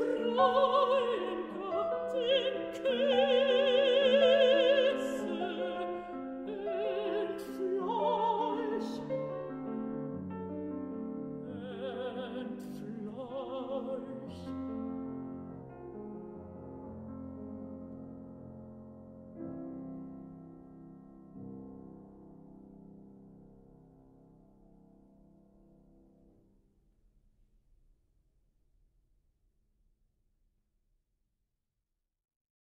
freuen